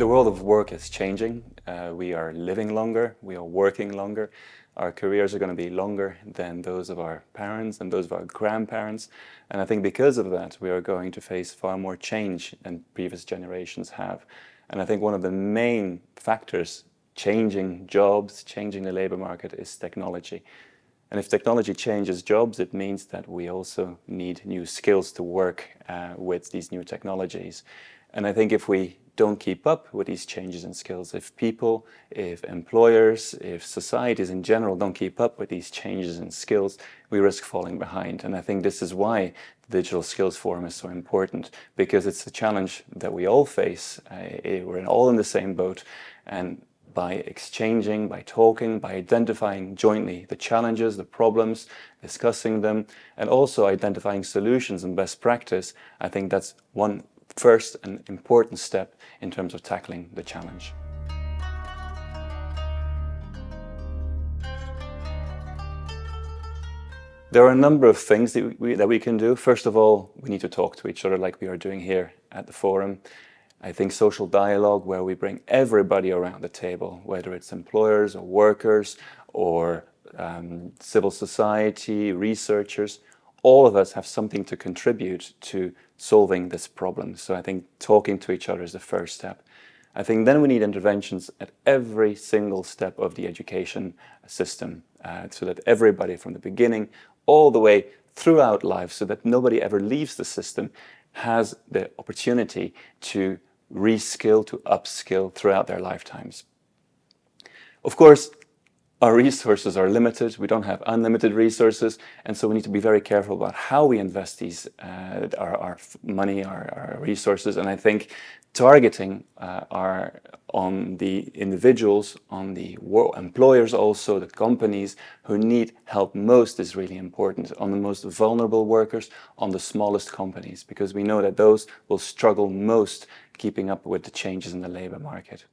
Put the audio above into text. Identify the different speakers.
Speaker 1: The world of work is changing. Uh, we are living longer, we are working longer. Our careers are going to be longer than those of our parents and those of our grandparents. And I think because of that, we are going to face far more change than previous generations have. And I think one of the main factors changing jobs, changing the labor market is technology. And if technology changes jobs, it means that we also need new skills to work uh, with these new technologies. And I think if we don't keep up with these changes in skills, if people, if employers, if societies in general don't keep up with these changes in skills, we risk falling behind. And I think this is why the Digital Skills Forum is so important, because it's a challenge that we all face. Uh, we're all in the same boat. And by exchanging, by talking, by identifying jointly the challenges, the problems, discussing them, and also identifying solutions and best practice, I think that's one first and important step in terms of tackling the challenge. There are a number of things that we, that we can do. First of all, we need to talk to each other like we are doing here at the forum. I think social dialogue where we bring everybody around the table, whether it's employers or workers or um, civil society, researchers, all of us have something to contribute to solving this problem. So I think talking to each other is the first step. I think then we need interventions at every single step of the education system uh, so that everybody from the beginning all the way throughout life so that nobody ever leaves the system has the opportunity to reskill, to upskill throughout their lifetimes. Of course, our resources are limited. We don't have unlimited resources. And so we need to be very careful about how we invest these, uh, our, our, money, our, our, resources. And I think targeting uh, our, on the individuals, on the employers also, the companies who need help most is really important. On the most vulnerable workers, on the smallest companies, because we know that those will struggle most keeping up with the changes in the labor market.